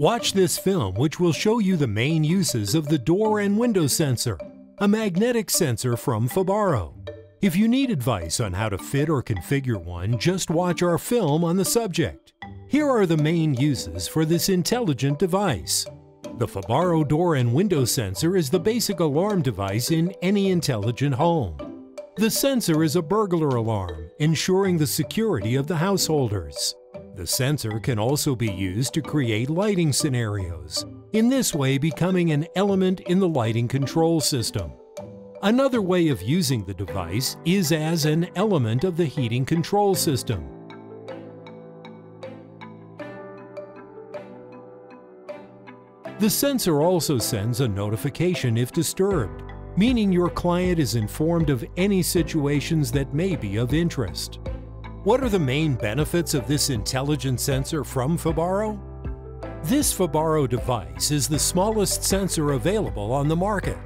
Watch this film which will show you the main uses of the door and window sensor, a magnetic sensor from FIBARO. If you need advice on how to fit or configure one, just watch our film on the subject. Here are the main uses for this intelligent device. The FIBARO door and window sensor is the basic alarm device in any intelligent home. The sensor is a burglar alarm, ensuring the security of the householders. The sensor can also be used to create lighting scenarios, in this way becoming an element in the lighting control system. Another way of using the device is as an element of the heating control system. The sensor also sends a notification if disturbed, meaning your client is informed of any situations that may be of interest. What are the main benefits of this intelligent sensor from FIBARO? This FIBARO device is the smallest sensor available on the market.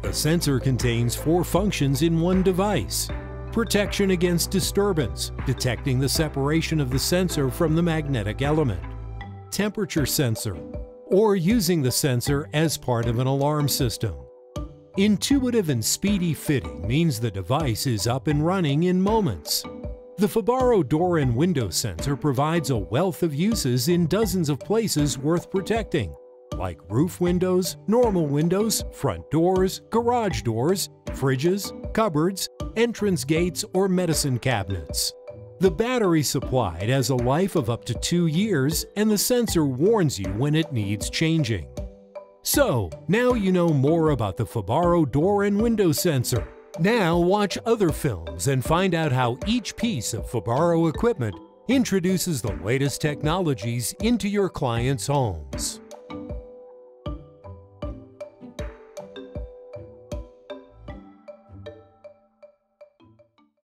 The sensor contains four functions in one device. Protection against disturbance, detecting the separation of the sensor from the magnetic element. Temperature sensor, or using the sensor as part of an alarm system. Intuitive and speedy fitting means the device is up and running in moments. The FIBARO door and window sensor provides a wealth of uses in dozens of places worth protecting, like roof windows, normal windows, front doors, garage doors, fridges, cupboards, entrance gates, or medicine cabinets. The battery supplied has a life of up to two years, and the sensor warns you when it needs changing. So, now you know more about the FIBARO door and window sensor. Now watch other films and find out how each piece of FIBARO equipment introduces the latest technologies into your clients' homes.